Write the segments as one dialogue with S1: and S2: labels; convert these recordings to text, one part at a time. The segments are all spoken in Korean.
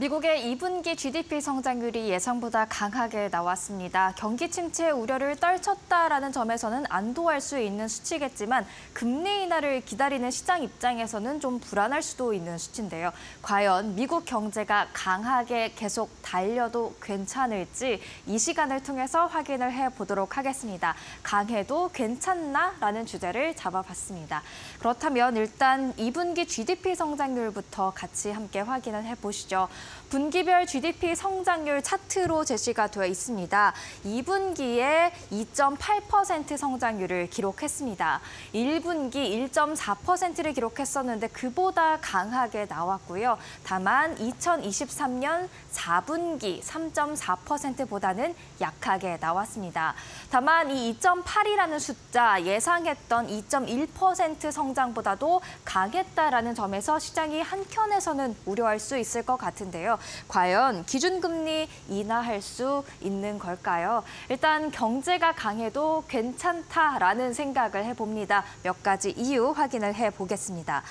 S1: 미국의 2분기 GDP 성장률이 예상보다 강하게 나왔습니다. 경기 침체 우려를 떨쳤다라는 점에서는 안도할 수 있는 수치겠지만 금리 인하를 기다리는 시장 입장에서는 좀 불안할 수도 있는 수치인데요. 과연 미국 경제가 강하게 계속 달려도 괜찮을지 이 시간을 통해서 확인을 해보도록 하겠습니다. 강해도 괜찮나 라는 주제를 잡아봤습니다. 그렇다면 일단 2분기 GDP 성장률부터 같이 함께 확인을 해보시죠. 분기별 GDP 성장률 차트로 제시가 되어 있습니다. 2분기에 2.8% 성장률을 기록했습니다. 1분기 1.4%를 기록했었는데 그보다 강하게 나왔고요. 다만 2023년 4분기 3.4%보다는 약하게 나왔습니다. 다만 이 2.8이라는 숫자 예상했던 2.1% 성장보다도 강했다라는 점에서 시장이 한켠에서는 우려할 수 있을 것 같은데 있는데요. 과연 기준금리 인하할 수 있는 걸까요? 일단 경제가 강해도 괜찮다라는 생각을 해봅니다. 몇 가지 이유 확인을 해보겠습니다.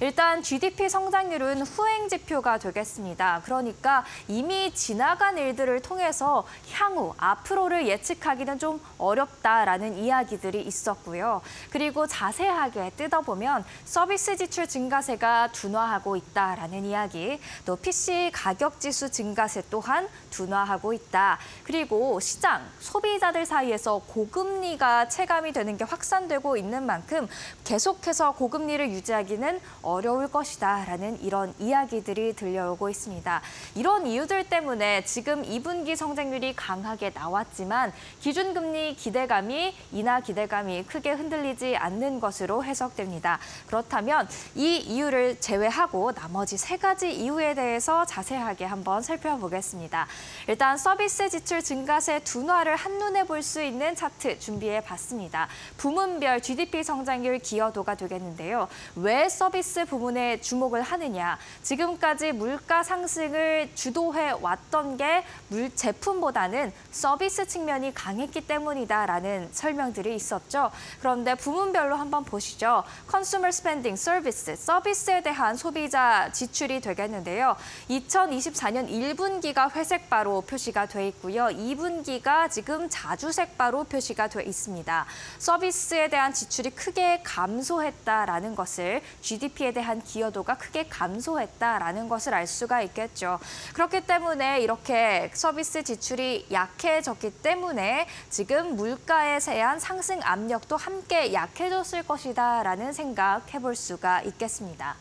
S1: 일단 GDP 성장률은 후행 지표가 되겠습니다. 그러니까 이미 지나간 일들을 통해서 향후 앞으로를 예측하기는 좀 어렵다라는 이야기들이 있었고요. 그리고 자세하게 뜯어보면 서비스 지출 증가세가 둔화하고 있다라는 이야기, 또 PC 가격 지수 증가세 또한 둔화하고 있다. 그리고 시장, 소비자들 사이에서 고금리가 체감이 되는 게 확산되고 있는 만큼 계속해서 고금리를 유지하기는 어려울 것이다 라는 이런 이야기들이 들려오고 있습니다. 이런 이유들 때문에 지금 2분기 성장률이 강하게 나왔지만 기준금리 기대감이 인하 기대감이 크게 흔들리지 않는 것으로 해석됩니다. 그렇다면 이 이유를 제외하고 나머지 세 가지 이유에 대해서 자세하게 한번 살펴보겠습니다. 일단 서비스 지출 증가세 둔화를 한눈에 볼 수 있는 차트 준비해 봤습니다. 부문별 GDP 성장률 기여도가 되겠는데요. 왜 서비스 서비스 부분에 주목을 하느냐. 지금까지 물가 상승을 주도해 왔던 게 물 제품보다는 서비스 측면이 강했기 때문이다라는 설명들이 있었죠. 그런데 부문별로 한번 보시죠. Consumer Spending 서비스, 서비스에 대한 소비자 지출이 되겠는데요. 2024년 1분기가 회색바로 표시가 돼 있고요. 2분기가 지금 자주색바로 표시가 돼 있습니다. 서비스에 대한 지출이 크게 감소했다라는 것을 GDP GDP에 대한 기여도가 크게 감소했다라는 것을 알 수가 있겠죠. 그렇기 때문에 이렇게 서비스 지출이 약해졌기 때문에 지금 물가에 대한 상승 압력도 함께 약해졌을 것이다라는 생각 해 볼 수가 있겠습니다.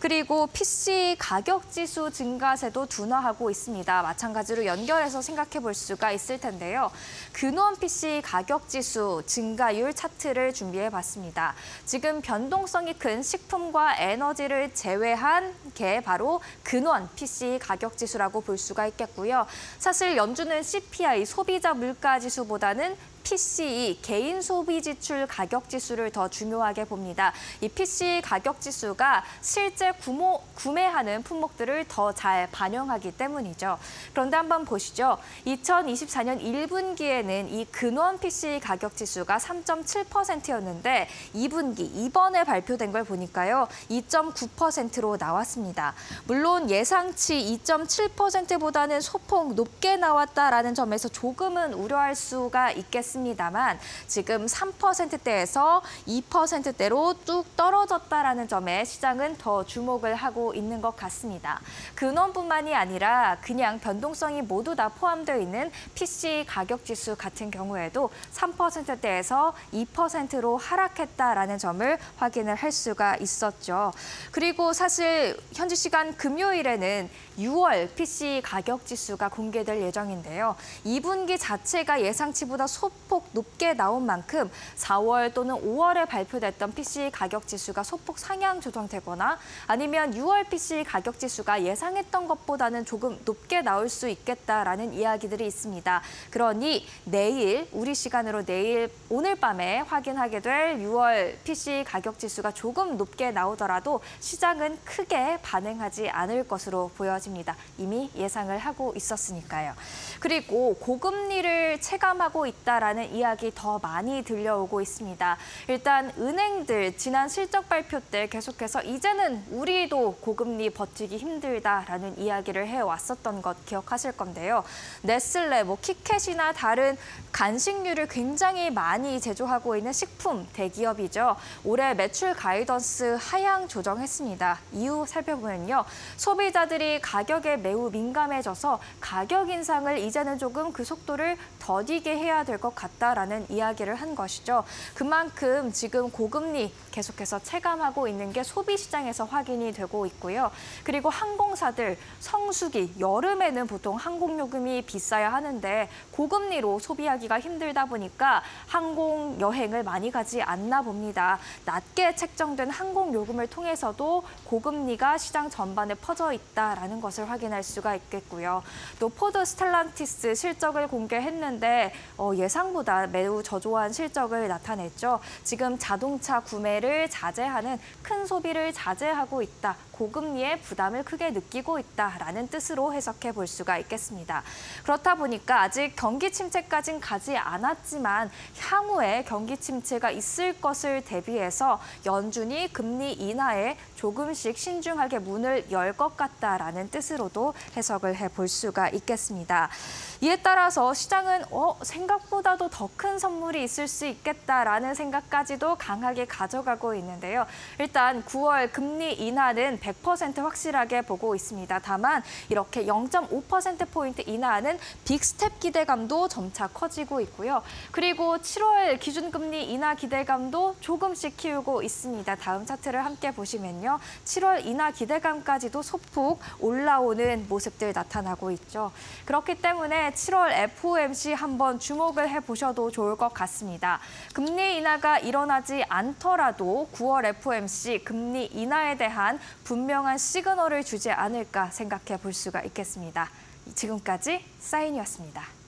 S1: 그리고 PC 가격 지수 증가세도 둔화하고 있습니다. 마찬가지로 연결해서 생각해 볼 수가 있을 텐데요. 근원 PC 가격 지수 증가율 차트를 준비해 봤습니다. 지금 변동성이 큰 식품과 에 너지를 제외한 게 바로 근원 PC 가격 지수라고 볼 수가 있겠고요. 사실 연준은 CPI 소비자 물가 지수보다는 PCE, 개인 소비 지출 가격 지수를 더 중요하게 봅니다. 이 PCE 가격 지수가 실제 구모, 구매하는 품목들을 더 잘 반영하기 때문이죠. 그런데 한번 보시죠. 2024년 1분기에는 이 근원 PCE 가격 지수가 3.7%였는데 2분기, 이번에 발표된 걸 보니까요. 2.9%로 나왔습니다. 물론 예상치 2.7%보다는 소폭 높게 나왔다라는 점에서 조금은 우려할 수가 있겠습니다. 있습니다만 지금 3%대에서 2%대로 뚝 떨어졌다라는 점에 시장은 더 주목을 하고 있는 것 같습니다. 근원뿐만이 아니라 그냥 변동성이 모두 다 포함되어 있는 PC 가격 지수 같은 경우에도 3%대에서 2%로 하락했다라는 점을 확인을 할 수가 있었죠. 그리고 사실 현지 시간 금요일에는 6월 PC 가격 지수가 공개될 예정인데요. 2분기 자체가 예상치보다 소폭 높게 나온 만큼 4월 또는 5월에 발표됐던 PC 가격 지수가 소폭 상향 조정되거나 아니면 6월 PC 가격 지수가 예상했던 것보다는 조금 높게 나올 수 있겠다라는 이야기들이 있습니다. 그러니 내일 우리 시간으로 내일 오늘 밤에 확인하게 될 6월 PC 가격 지수가 조금 높게 나오더라도 시장은 크게 반응하지 않을 것으로 보여집니다. 이미 예상을 하고 있었으니까요. 그리고 고금리를 체감하고 있다라는 이야기 더 많이 들려오고 있습니다. 일단 은행들 지난 실적 발표 때 계속해서 이제는 우리도 고금리 버티기 힘들다라는 이야기를 해왔었던 것 기억하실 건데요. 네슬레, 뭐 키캣이나 다른 간식류를 굉장히 많이 제조하고 있는 식품 대기업이죠. 올해 매출 가이던스 하향 조정했습니다. 이유 살펴보면요. 소비자들이 가격에 매우 민감해져서 가격 인상을 이제는 조금 그 속도를 더디게 해야 될 것 같다라는 이야기를 한 것이죠. 그만큼 지금 고금리 계속해서 체감하고 있는 게 소비 시장에서 확인이 되고 있고요. 그리고 항공사들 성수기 여름에는 보통 항공 요금이 비싸야 하는데 고금리로 소비하기가 힘들다 보니까 항공 여행을 많이 가지 않나 봅니다. 낮게 책정된 항공 요금을 통해서도 고금리가 시장 전반에 퍼져 있다라는 것을 확인할 수가 있겠고요. 또 포드 스텔란티스 실적을 공개했는데 어, 예상보다 매우 저조한 실적을 나타냈죠. 지금 자동차 구매를 자제하는 큰 소비를 자제하고 있다. 고금리의 부담을 크게 느끼고 있다라는 뜻으로 해석해 볼 수가 있겠습니다. 그렇다 보니까 아직 경기 침체까진 가지 않았지만 향후에 경기 침체가 있을 것을 대비해서 연준이 금리 인하 에 조금씩 신중하게 문을 열 것 같다라는 뜻으로도 해석을 해볼 수가 있겠습니다. 이에 따라서 시장은 어, 생각보다도 더 큰 선물이 있을 수 있겠다라는 생각까지도 강하게 가져가고 있는데요. 일단 9월 금리 인하는 100% 확실하게 보고 있습니다. 다만 이렇게 0.5%포인트 인하하는 빅스텝 기대감도 점차 커지고 있고요. 그리고 7월 기준금리 인하 기대감도 조금씩 키우고 있습니다. 다음 차트를 함께 보시면요. 7월 인하 기대감까지도 소폭 올라오는 모습들 나타나고 있죠. 그렇기 때문에 7월 FOMC 한번 주목을 해보셔도 좋을 것 같습니다. 금리 인하가 일어나지 않더라도 9월 FOMC 금리 인하에 대한 분명한 시그널을 주지 않을까 생각해 볼 수가 있겠습니다. 지금까지 사인이었습니다.